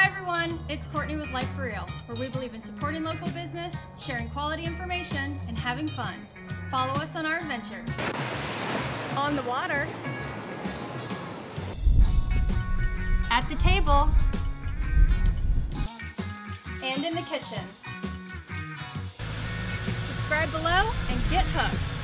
Hi everyone, it's Courtney with Life4Reel, where we believe in supporting local business, sharing quality information, and having fun. Follow us on our adventures. On the water. At the table. And in the kitchen. Subscribe below and get hooked.